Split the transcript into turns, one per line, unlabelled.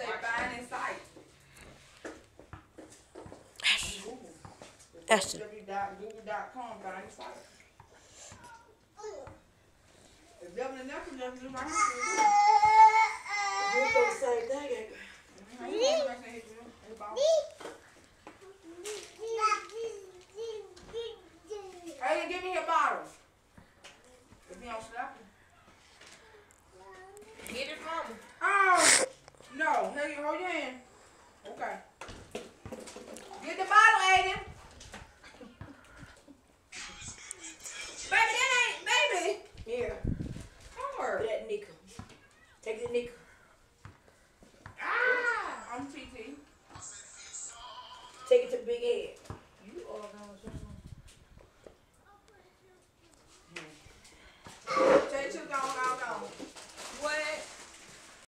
say find in sight.
Ashton.
www.google.com find in sight. If Devin and Nephew just do right.
You do the same thing, ain't it?
He gonna say he you hold your hand. Okay. Get the bottle, Aiden. baby, that ain't, baby.
Here. Come Hard. That
nickel. Take the nickel. Ah! I'm TT. Take it to Big Ed.